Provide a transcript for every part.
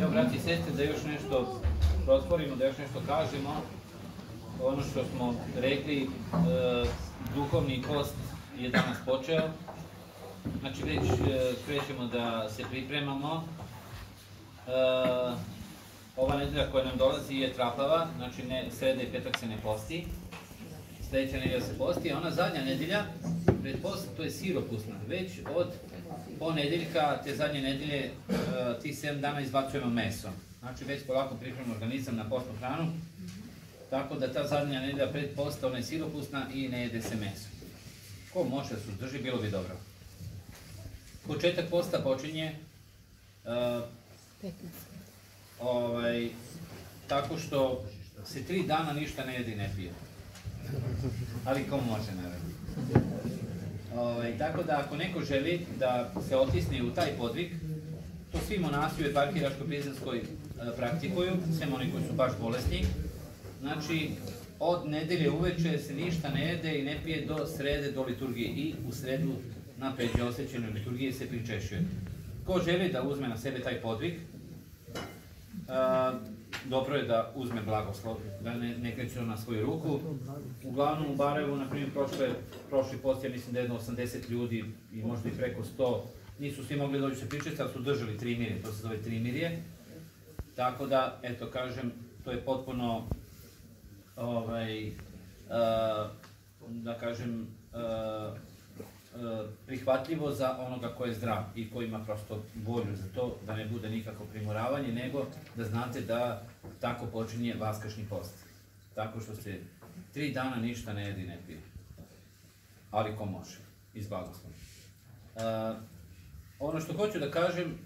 Evo, braći i sestre, da još nešto protvorimo, da još nešto kažemo. Ono što smo rekli, e, duhovni post je danas počeo. Znači, već e, krećemo da se pripremamo. E, ova nedelja koja nam dolazi je trapava, znači ne, sreda i petak se ne posti. Sledeća nedelja se posti, a ona zadnja nedelja, pred post, to je siropusna. Već od ponedeljka, te zadnje nedelje, e, tih 7 dana izbacujemo meso. Znači već polako pripremamo organizam na postnu hranu, tako da ta zadnja nedelja pred posta, ona je siropusna i ne jede se meso. Ko može da se uzdrži, bilo bi dobro. Početak posta počinje uh, ovaj, tako što se tri dana ništa ne jede i ne pije. Ali ko može, naravno. Ovaj, tako da ako neko želi da se otisne u taj podvig, to svi monasi u Eparhiraško-Prizanskoj praktikuju, sve oni koji su baš bolesni. Znači, od nedelje uveče se ništa ne jede i ne pije do srede, do liturgije. I u sredu na pređe osjećenoj liturgiji se pričešuje. Ko želi da uzme na sebe taj podvig, a, dobro je da uzme blagoslov, da ne, ne kreće na svoju ruku. Uglavnom u Barajevu, na primjer, prošle, prošli post, ja mislim da je jedno 80 ljudi i možda i preko 100, nisu svi mogli doći se pričati, ali su držali tri mirje, to se zove tri mirje. Tako da, eto, kažem, to je potpuno, ovaj, uh, da kažem, uh, prihvatljivo za onoga ko je zdrav i ko ima prosto volju za to, da ne bude nikako primoravanje, nego da znate da tako počinje vaskašni post. Tako što se tri dana ništa ne jedi ne pije. Ali ko može, iz blagoslova. Uh, ono što hoću da kažem,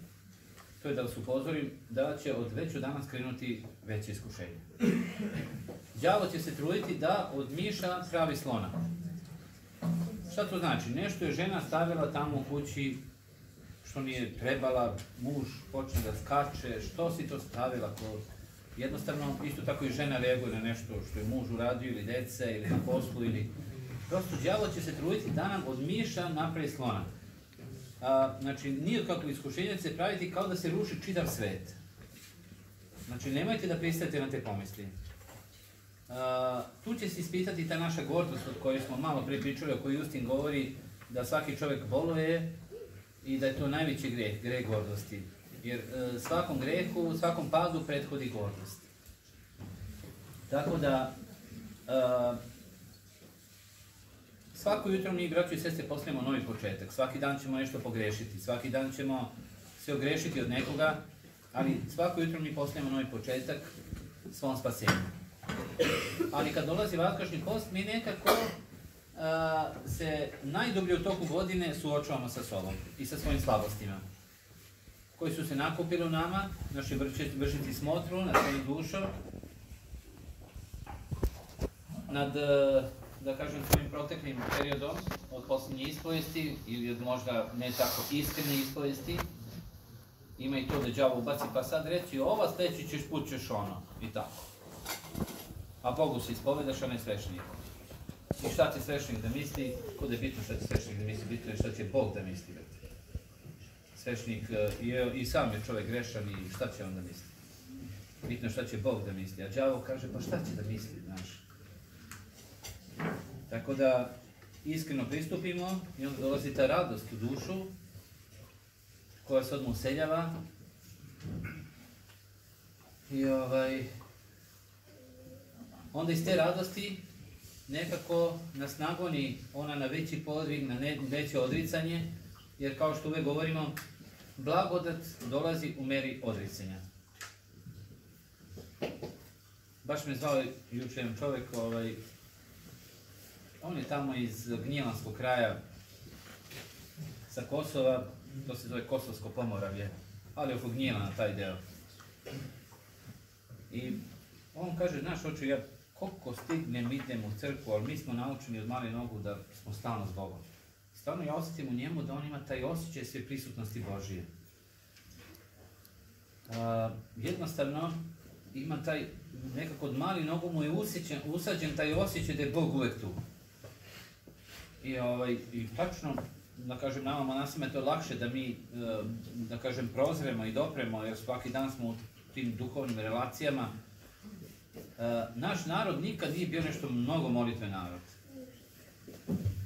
to je da vas upozorim, da će od već od danas krenuti veće iskušenje. Đavo će se truditi da od miša pravi slona. Šta to znači? Nešto je žena stavila tamo u kući što nije trebala, muž počne da skače, što si to stavila? Ko... Jednostavno, isto tako i žena reaguje na nešto što je muž uradio ili deca ili na poslu ili... Prosto, djavo će se truditi da nam od miša napravi slona. A, znači, nije kako iskušenje se praviti kao da se ruši čitav svet. Znači, nemojte da pristajete na te pomisli. Uh, tu će se ispitati ta naša gordost od kojoj smo malo pre pričali, o kojoj Justin govori da svaki čovjek boluje i da je to najveći greh, greh gordosti. Jer uh, svakom grehu, svakom padu prethodi gordost. Tako da, uh, svako jutro mi, braćo i sestre, postavimo novi početak. Svaki dan ćemo nešto pogrešiti, svaki dan ćemo se ogrešiti od nekoga, ali svako jutro mi postavimo novi početak svom spasenju. Ali kad dolazi vaskašni post, mi nekako a, se najdublje u toku godine suočavamo sa sobom i sa svojim slabostima koji su se nakupili u nama, naši vršnici smotru nad svojim dušom, nad, da kažem, svojim proteklim periodom od posljednje ispovesti ili od možda ne tako iskrene ispovesti, ima i to da đavo ubaci, pa sad reći ova sledeći ćeš put ćeš ono, i tako a Bogu se ispovedaš, on je svešnik. I šta će svešnik da misli, kod je bitno šta će svešnik da misli, bitno je šta će Bog da misli. Svešnik je, i sam je čovek grešan i šta će on da misli. Bitno je šta će Bog da misli. A đavo kaže, pa šta će da misli, znaš. Tako da, iskreno pristupimo i onda dolazi ta radost u dušu, koja se odmah useljava. I ovaj, onda iz te radosti nekako nas nagoni ona na veći podvig, na ne, veće odricanje, jer kao što uvek govorimo, blagodat dolazi u meri odricanja. Baš me zvao juče jedan čovek, ovaj, on je tamo iz Gnjelanskog kraja, sa Kosova, to se zove Kosovsko pomoravlje, ali oko Gnjelana taj deo. I on kaže, znaš, hoću ja koliko stignem, idem u crkvu, ali mi smo naučeni od mali nogu da smo stalno s Bogom. Stalno ja osjetim u njemu da on ima taj osjećaj sve prisutnosti Božije. Uh, jednostavno, ima taj, nekako od mali nogu mu je usjećen, usađen taj osjećaj da je Bog uvek tu. I, ovaj, i tačno, da kažem, nama monasima je to lakše da mi, e, da kažem, prozremo i dopremo, jer svaki dan smo u tim duhovnim relacijama. E, naš narod nikad nije bio nešto mnogo molitve narod.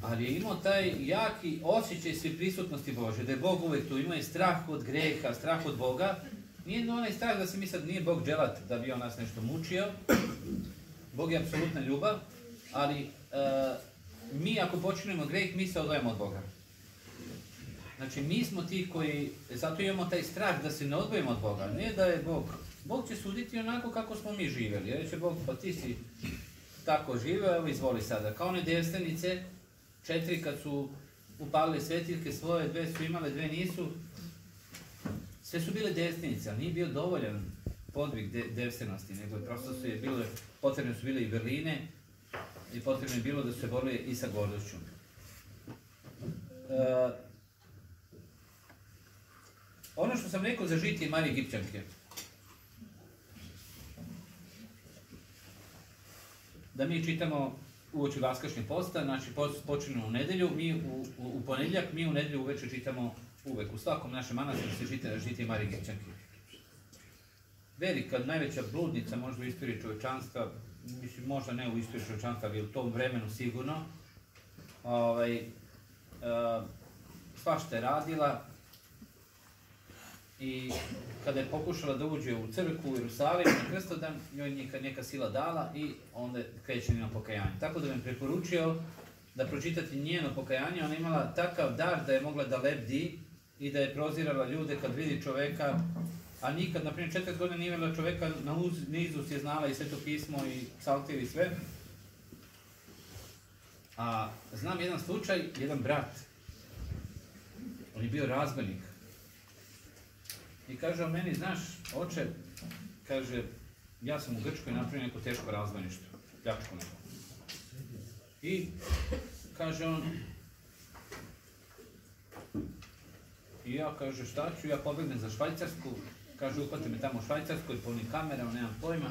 Ali je imao taj jaki osjećaj svi prisutnosti Bože, da je Bog uvek tu, imao je strah od greha, strah od Boga. Nije onaj strah da se mi sad nije Bog dželat da bi on nas nešto mučio. Bog je apsolutna ljubav, ali e, mi ako počinimo greh, mi se odvojemo od Boga. Znači, mi smo ti koji, zato imamo taj strah da se ne odvojimo od Boga. Ne da je Bog, Bog će suditi onako kako smo mi živjeli. Jer će Bog, pa ti si tako živeo, evo izvoli sada. Kao one devstenice, četiri kad su upalile svetiljke svoje, dve su imale, dve nisu. Sve su bile devstenice, ali nije bio dovoljan podvig de, devstenosti, nego prosto su je bile, potrebne su bile i vrline i potrebno je bilo da se borili i sa gordošću. E, ono što sam rekao za žitije Marije Egipćanke, da mi čitamo uoči Vaskašnje posta, znači počinjemo u nedelju, mi u, u, ponedjeljak, mi u nedelju uveče čitamo uvek. U svakom našem manastiru se čita žitije Marije Egipćanke. Velika, najveća bludnica možda u istoriji čovečanstva, mislim možda ne u istoriji čovečanstva, ali u tom vremenu sigurno, ovaj, uh, svašta je radila, i kada je pokušala da uđe u crkvu u Jerusalim na krstodan, njoj neka, neka sila dala i onda kreće njeno pokajanje. Tako da mi preporučio da pročitati njeno pokajanje, ona imala takav dar da je mogla da lebdi i da je prozirala ljude kad vidi čoveka, a nikad, na primjer, 40 godina nije videla čoveka na uz, nizu je znala i sveto pismo i psaltir i sve. A znam jedan slučaj, jedan brat, on je bio razbenik, I kaže on meni, znaš, oče, kaže, ja sam u Grčkoj napravio neko teško razvojništvo, pljačko neko. I kaže on, i ja kaže, šta ću, ja pobegnem za Švajcarsku, kaže, uhvate me tamo u Švajcarskoj, puni kamerama, nemam pojma,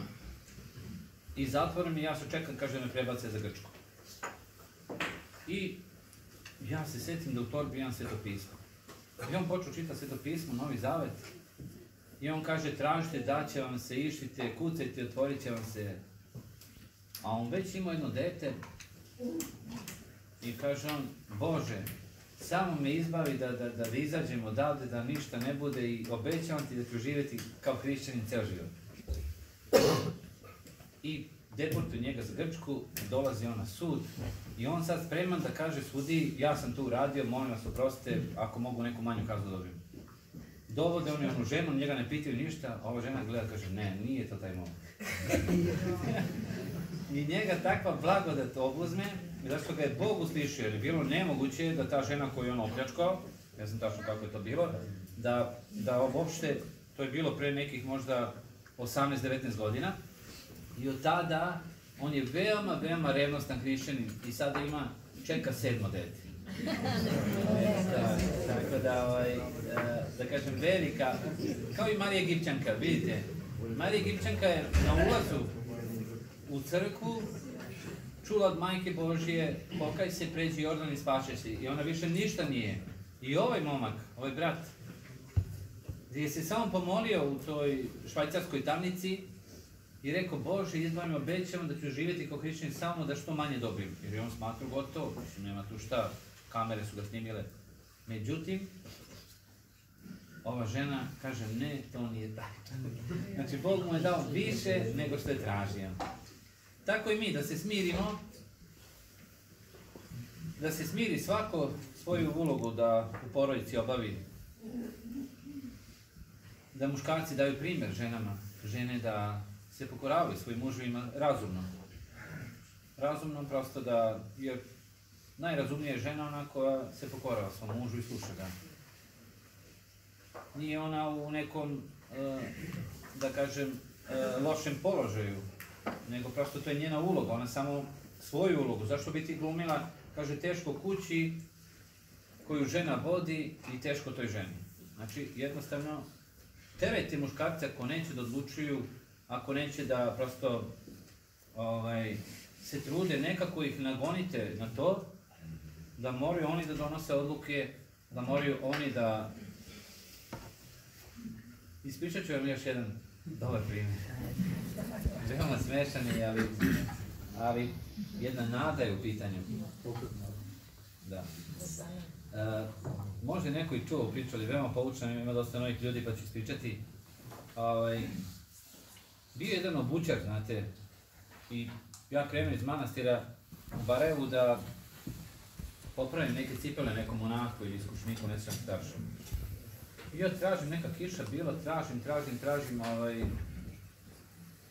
i zatvorim i ja se čekam, kaže, da me prebace za Grčku. I ja se setim da u torbi imam sveto pismo. I on počeo čita sveto pismo, Novi Zavet, I on kaže, tražite, daće vam se, išite, kucajte, otvorit će vam se. A on već ima jedno dete i kaže on, Bože, samo me izbavi da, da, da izađem odavde, da ništa ne bude i obećavam ti da ću živjeti kao hrišćanin ceo život. I deportuju njega za Grčku, dolazi on na sud i on sad spreman da kaže sudi, ja sam tu uradio, molim vas oprostite, ako mogu neku manju kaznu da dobijem dovode oni onu ženu, njega ne pitaju ništa, a ova žena gleda kaže, ne, nije to taj moment. I njega takva blagodat obuzme, zašto ga je Bog uslišio, jer je bilo nemoguće da ta žena koju je on opljačkao, ne znam tačno kako je to bilo, da, da uopšte, to je bilo pre nekih možda 18-19 godina, i od tada on je veoma, veoma revnostan hrišćanin i sada ima, čeka sedmo dete da, tako da, ovaj, da kažem, velika, kao i Marija Egipćanka, vidite, Marija Egipćanka je na ulazu u crkvu čula od majke Božije, pokaj se, pređi Jordan i spaše se. I ona više ništa nije. I ovaj momak, ovaj brat, gdje se samo pomolio u toj švajcarskoj tamnici, i rekao, Bože, izbavi me, obećavam da ću živjeti kao hrišćanin samo da što manje dobijem. Jer je on smatrao gotovo, nema tu šta kamere su ga snimile. Međutim, ova žena kaže, ne, to nije tako. Znači, Bog mu je dao više nego što je tražio. Tako i mi, da se smirimo, da se smiri svako svoju ulogu da u porodici obavi. Da muškarci daju primjer ženama, žene da se pokoravaju svojim muževima razumno. Razumno prosto da, jer najrazumnija je žena ona koja se pokorava svom mužu i sluša ga. Nije ona u nekom, e, da kažem, e, lošem položaju, nego prosto to je njena uloga, ona samo svoju ulogu. Zašto bi ti glumila, kaže, teško kući koju žena vodi i teško toj ženi. Znači, jednostavno, terajte muškarce ako neće da odlučuju, ako neće da prosto ovaj, se trude, nekako ih nagonite na to, da moraju oni da donose odluke, da moraju oni da... Ispričat ću vam još jedan dobar primjer. Veoma smešan je, ali, ali jedna nada je u pitanju. Da. E, možda je neko i čuo priču, ali veoma poučan, ima dosta novih ljudi pa ću ispričati. Ovaj, bio je jedan obućar, znate, i ja krenem iz manastira u Barajevu da popravim neke cipele nekom monaku ili iskušniku, ne znam staršom. I ja tražim, neka kiša bila, tražim, tražim, tražim, ovaj,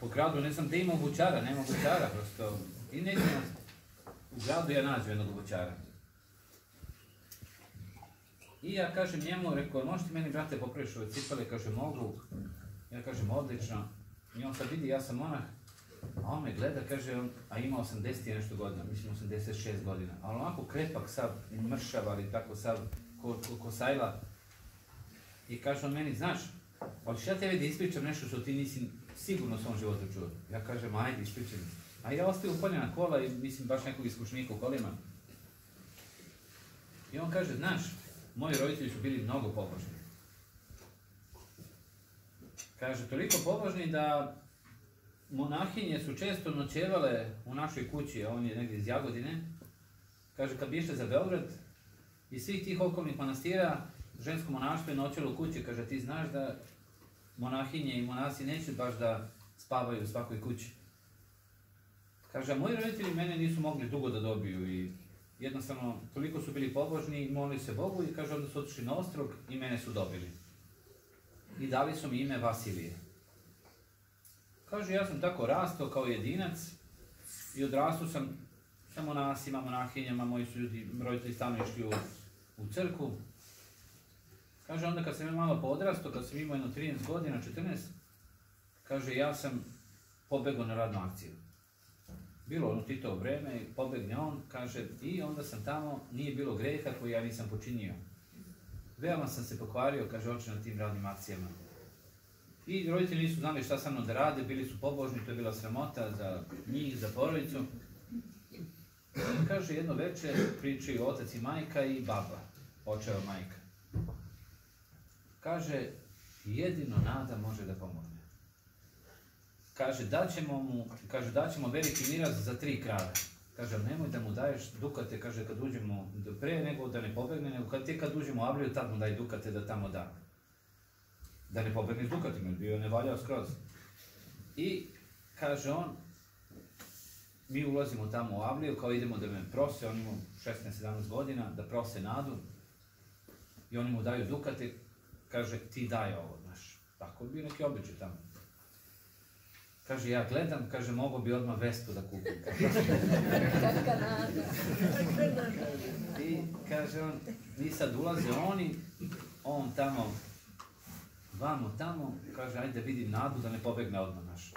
po gradu, ne znam gde ima obućara, nema obućara prosto. I negdje u gradu ja nađu jednog obućara. I ja kažem njemu, rekao, možete meni, brate, popraviš ove cipele? Kaže, mogu. Ja kažem, odlično. I on sad vidi, ja sam monah, a on me gleda, kaže, on, a ima 80 i nešto godina, mislim 86 godina, ali onako krepak sav, mršav, ali tako sav, ko, ko, ko sajla. I kaže on meni, znaš, hoćeš ja tebi da ispričam nešto što ti nisi sigurno u svom životu čuo. Ja kažem, ajde, ispričaj mi. A ja ostavim upaljena kola i mislim baš nekog iskušnika u kolima. I on kaže, znaš, moji roditelji su bili mnogo pobožni. Kaže, toliko pobožni da monahinje su često noćevale u našoj kući, a on je negdje iz Jagodine. Kaže, kad bi išli za Beograd, iz svih tih okolnih manastira, žensko monaštvo je noćelo u kući. Kaže, ti znaš da monahinje i monasi neće baš da spavaju u svakoj kući. Kaže, moji roditelji mene nisu mogli dugo da dobiju i jednostavno toliko su bili pobožni i molili se Bogu i kaže, onda su otišli na ostrog i mene su dobili. I dali su mi ime Vasilije. Kaže, ja sam tako rastao kao jedinac i odrastao sam sa monasima, monahinjama, moji su ljudi, roditelji stalno išli u, u crku. Kaže, onda kad sam ja malo podrastao, kad sam imao jedno 13 godina, 14, kaže, ja sam pobegao na radnu akciju. Bilo ono Titovo vreme, pobegne on, kaže, i onda sam tamo, nije bilo greha koji ja nisam počinio. Veoma sam se pokvario, kaže, oče na tim radnim akcijama. I roditelji nisu znali šta sa mnom da rade, bili su pobožni, to je bila sramota za njih, za porodicu. I kaže, jedno večer pričaju otac i majka i baba, očeva majka. Kaže, jedino nada može da pomogne. Kaže, daćemo mu, kaže, daćemo veliki miraz za tri krave. Kaže, nemoj da mu daješ dukate, kaže, kad uđemo pre nego da ne pobegne, nego kad ti kad uđemo u Avliju, tad mu daj dukate da tamo da. Da ne pobegne s dukatima, bio ne valjao skroz. I, kaže on, mi ulazimo tamo u Avliju, kao idemo da me prose, on ima 16-17 godina, da prose nadu. I oni mu daju dukate, kaže, ti daj ovo, znaš. Tako bi neki običaj tamo. Kaže, ja gledam, kaže, mogo bi odmah Vespu da kupim. Kakva nada. I kaže on, mi sad ulaze oni, on tamo, vamo tamo, kaže, ajde da vidim nadu da ne pobegne odmah naš.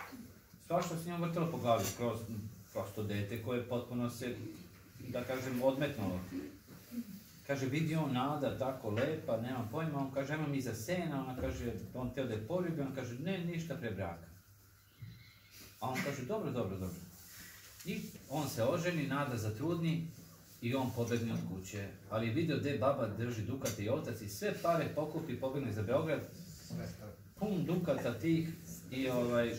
Svašta se njom vrtalo po glavi, kroz, prosto dete koje potpuno se, da kažem, odmetnulo. Kaže, vidi on nada tako lepa, nema pojma, on kaže, imam iza sena, ona kaže, on teo da je poljubi, on kaže, ne, ništa pre braka. A on kaže, dobro, dobro, dobro. I on se oženi, nada zatrudni i on pobegne od kuće. Ali je video gde baba drži dukate i otac i sve pare pokupi, pobegne za Beograd. Pun dukata tih i ovaj,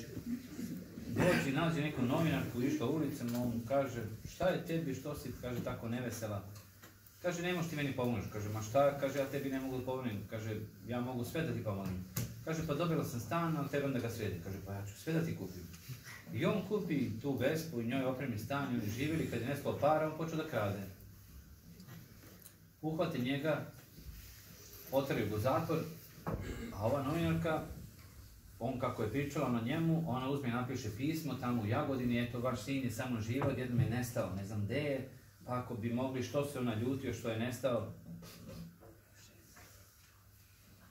dođe i nađe neku novinarku, išla ulicom, on kaže, šta je tebi, što si, kaže, tako nevesela. Kaže, ne možeš ti meni pomoći. Kaže, ma šta, kaže, ja tebi ne mogu da pomognem. Kaže, ja mogu sve da ti pomognem. Kaže, pa dobila sam stan, ali trebam da ga sredim. Kaže, pa ja ću sve da ti kupim. I on kupi tu Vespu njoj opremi stan i oni živjeli, kad je nestalo para, on počeo da krade. Uhvati njega, go u zatvor, a ova novinarka, on kako je pričala na njemu, ona uzme i napiše pismo tamo u Jagodini, eto, vaš sin je samo živo, jednom je nestao, ne znam gde je, pa ako bi mogli, što se ona ljutio, što je nestao,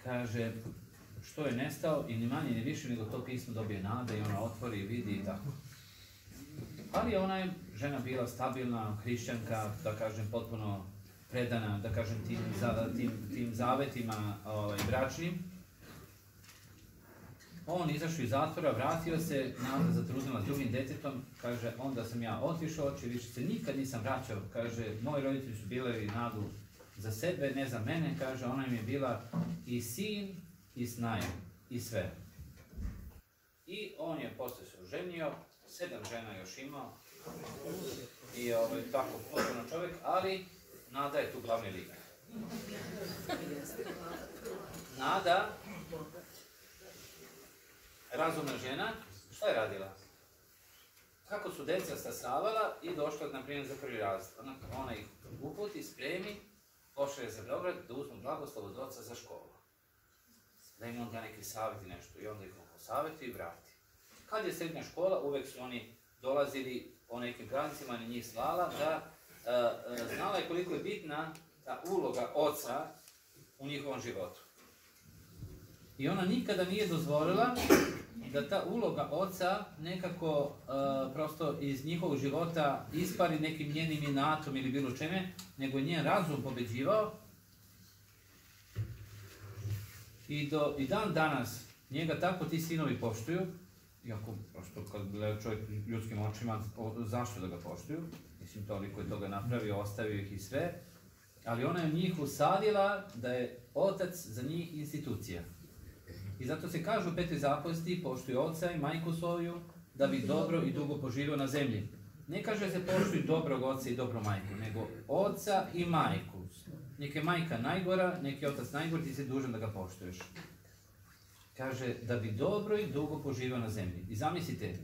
kaže, što je nestao i ni manje ni više nego to pismo dobije nada i ona otvori i vidi i tako. Ali ona je žena bila stabilna, hrišćanka, da kažem potpuno predana, da kažem tim, za, tim, tim zavetima ovaj, bračnim. on izašao iz zatvora, vratio se, Nada zatrudnila s drugim djetetom, kaže, onda sam ja otišao, oči više se nikad nisam vraćao, kaže, moji roditelji su bili Nadu za sebe, ne za mene, kaže, ona im je bila i sin, i snaja, i sve. I on je poslije se oženio, sedam žena još imao, i ovaj, tako potpuno čovjek, ali Nada je tu glavni lik. Nada, razumna žena, šta je radila? Kako su djeca stasavala i došla, na primjer, za prvi razred. Ona, ona ih uputi, spremi, pošalje za Beograd da uzmu blagoslov od oca za školu. Da im on da neki savjet nešto. I onda ih on posavjeti i vrati. Kad je srednja škola, uvek su oni dolazili o nekim praznicima na njih slala, da znala je koliko je bitna ta uloga oca u njihovom životu. I ona nikada nije dozvolila da ta uloga oca nekako e, prosto iz njihovog života ispari nekim njenim inatom ili bilo čeme, nego je njen razum pobeđivao. I, do, I dan danas njega tako ti sinovi poštuju, iako prosto kad gleda čovjek ljudskim očima, o, zašto da ga poštuju? Mislim, toliko je toga napravio, ostavio ih i sve. Ali ona je njih usadila da je otac za njih institucija. I zato se kažu Petri zapovesti, poštuj oca i majku svoju, da bi dobro i dugo poživio na zemlji. Ne kaže se poštuj dobrog oca i dobro majku, nego oca i majku. Nek je majka najgora, nek je otac najgor, ti si dužan da ga poštuješ. Kaže, da bi dobro i dugo poživio na zemlji. I zamislite,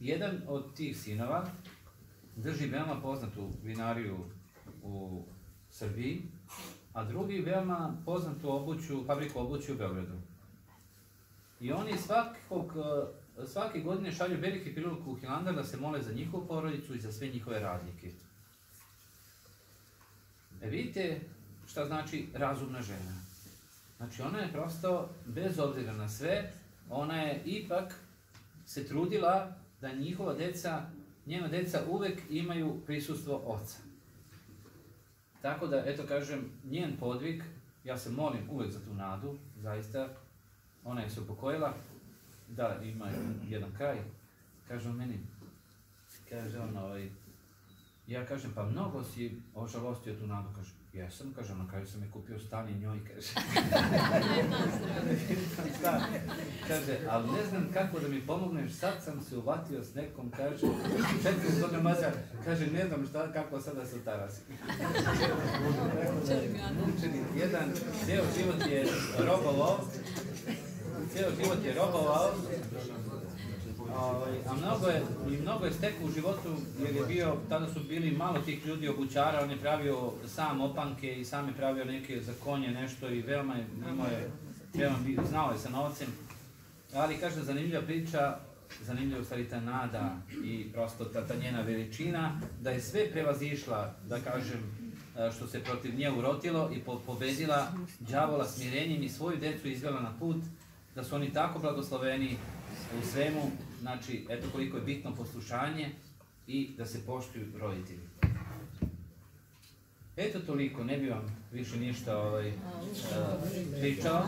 jedan od tih sinova drži veoma poznatu vinariju u Srbiji, a drugi veoma poznatu obuću, fabriku obuće u Beogradu. I oni svakog, svake godine šalju veliki prilog u Hilandar da se mole za njihovu porodicu i za sve njihove radnike. E vidite šta znači razumna žena. Znači ona je prosto, bez obzira na sve, ona je ipak se trudila da njihova deca, njena deca uvek imaju prisustvo oca. Tako da, eto kažem, njen podvig, ja se molim uvek za tu nadu, zaista, ona je se upokojila, da, ima jedan kraj, kaže on meni, kaže on, ovaj, ja kažem, pa mnogo si ožalostio tu nadu, kaže, jesam, kaže, na kraju sam je kupio stan i njoj, kaže. Šta? Kaže, ali ne znam kako da mi pomogneš, sad sam se uvatio s nekom, kaže, četiri godina maza, kaže, ne znam šta, kako sada se tarasi. Učenik jedan, cijel život je robovao, cijel život je robovao, Ovaj, a mnogo je, i mnogo je stekao u životu jer je bio, tada su bili malo tih ljudi obućara, on je pravio sam opanke i sam je pravio neke za konje nešto i veoma je, imao je, veoma bi, znao je sa novcem. Ali kaže, zanimljiva priča, zanimljiva u stvari ta nada i prosto ta, ta njena veličina, da je sve prevazišla, da kažem, što se protiv nje urotilo i po, pobedila đavola smirenjem i svoju decu izvela na put, da su oni tako blagosloveni u svemu, znači, eto koliko je bitno poslušanje i da se poštuju roditelji. Eto toliko, ne bi vam više ništa ovaj, uh, pričao.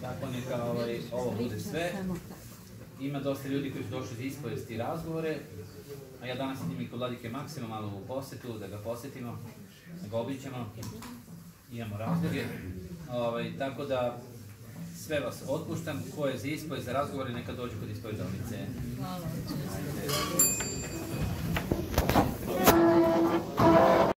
Tako neka ovaj, ovo bude sve. Ima dosta ljudi koji su došli za ispovesti razgovore, a ja danas idem i kod Vladike Maksima malo u posetu, da ga posetimo, da ga obićemo. Imamo razloge. Ovaj, tako da sve vas otpuštam, ko je za ispoj, za razgovore, neka dođu kod ispovedovnice. Hvala.